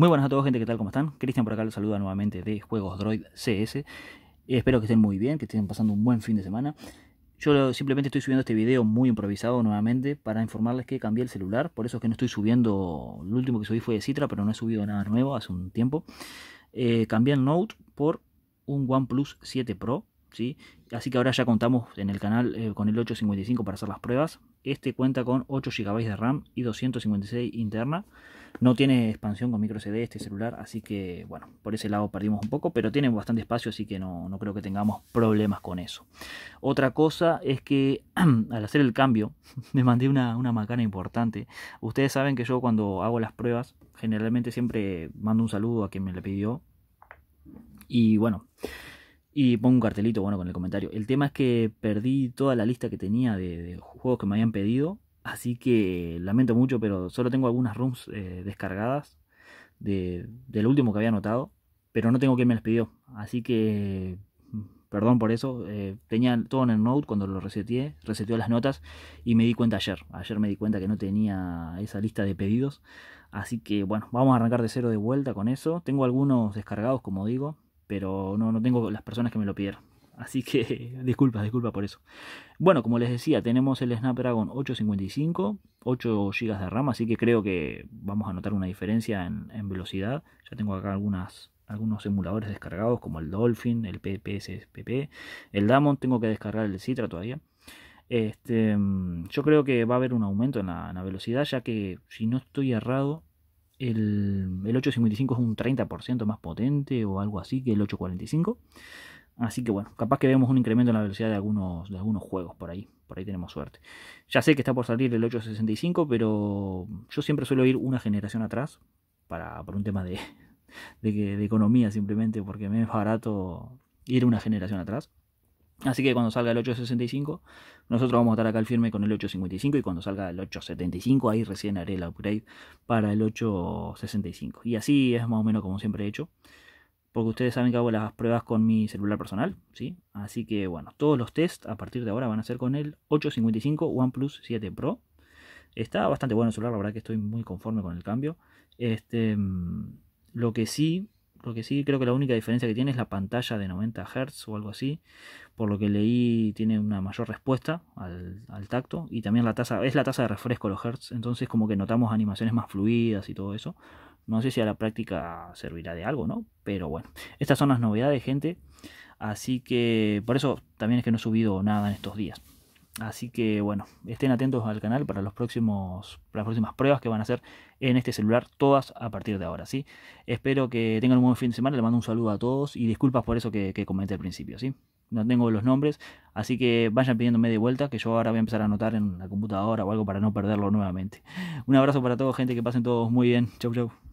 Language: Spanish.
Muy buenas a todos gente, ¿qué tal? ¿Cómo están? Cristian por acá los saluda nuevamente de Juegos Droid CS. Espero que estén muy bien, que estén pasando un buen fin de semana. Yo simplemente estoy subiendo este video muy improvisado nuevamente para informarles que cambié el celular. Por eso es que no estoy subiendo, el último que subí fue de Citra, pero no he subido nada nuevo hace un tiempo. Eh, cambié el Note por un OnePlus 7 Pro. ¿sí? Así que ahora ya contamos en el canal eh, con el 855 para hacer las pruebas. Este cuenta con 8 GB de RAM y 256 interna. No tiene expansión con micro SD este celular, así que bueno, por ese lado perdimos un poco, pero tiene bastante espacio, así que no, creo que tengamos problemas con eso. Otra cosa es que al hacer el cambio me mandé una, una macana importante. Ustedes saben que yo cuando hago las pruebas, generalmente siempre mando un saludo a quien me le pidió. Y bueno, y pongo un cartelito bueno con el comentario. El tema es que perdí toda la lista que tenía de juegos que me habían pedido Así que lamento mucho, pero solo tengo algunas rooms eh, descargadas de, del último que había anotado, pero no tengo quien me las pidió. Así que, perdón por eso. Eh, tenía todo en el Note cuando lo reseteé, reseteó las notas y me di cuenta ayer. Ayer me di cuenta que no tenía esa lista de pedidos. Así que, bueno, vamos a arrancar de cero de vuelta con eso. Tengo algunos descargados, como digo, pero no, no tengo las personas que me lo pidieron. Así que disculpa, disculpa por eso. Bueno, como les decía, tenemos el Snapdragon 855, 8 GB de RAM, así que creo que vamos a notar una diferencia en, velocidad. Ya tengo acá algunos emuladores descargados, como el Dolphin, el PPSPP, el Damon, tengo que descargar el Citra todavía. Este, yo creo que va a haber un aumento en la, velocidad, ya que si no estoy errado, el, el 855 es un 30% más potente o algo así que el 845. Así que bueno, capaz que vemos un incremento en la velocidad de algunos, de algunos juegos por ahí. Por ahí tenemos suerte. Ya sé que está por salir el 865, pero yo siempre suelo ir una generación atrás. Para, por un tema de, de, economía simplemente, porque me es barato ir una generación atrás. Así que cuando salga el 865, nosotros vamos a estar acá al firme con el 855 y cuando salga el 875, ahí recién haré el upgrade para el 865. Y así es más o menos como siempre he hecho porque ustedes saben que hago las pruebas con mi celular personal, ¿sí? Así que bueno, todos los tests a partir de ahora van a ser con el 855 OnePlus 7 Pro. Está bastante bueno el celular, la verdad que estoy muy conforme con el cambio. Este, mm, lo que sí, lo que sí creo que la única diferencia que tiene es la pantalla de 90 Hz o algo así. Por lo que leí tiene una mayor respuesta al, al tacto y también la tasa es la tasa de refresco los Hz, entonces como que notamos animaciones más fluidas y todo eso. No sé si a la práctica servirá de algo, ¿no? Pero bueno, estas son las novedades, gente. Así que por eso también es que no he subido nada en estos días. Así que bueno, estén atentos al canal para los próximos, las próximas pruebas que van a hacer en este celular, todas a partir de ahora, ¿sí? Espero que tengan un buen fin de semana, les mando un saludo a todos y disculpas por eso que, que comenté al principio, ¿sí? No tengo los nombres, así que vayan pidiéndome de vuelta, que yo ahora voy a empezar a anotar en la computadora o algo para no perderlo nuevamente. Un abrazo para todos, gente, que pasen todos muy bien. Chau, chau.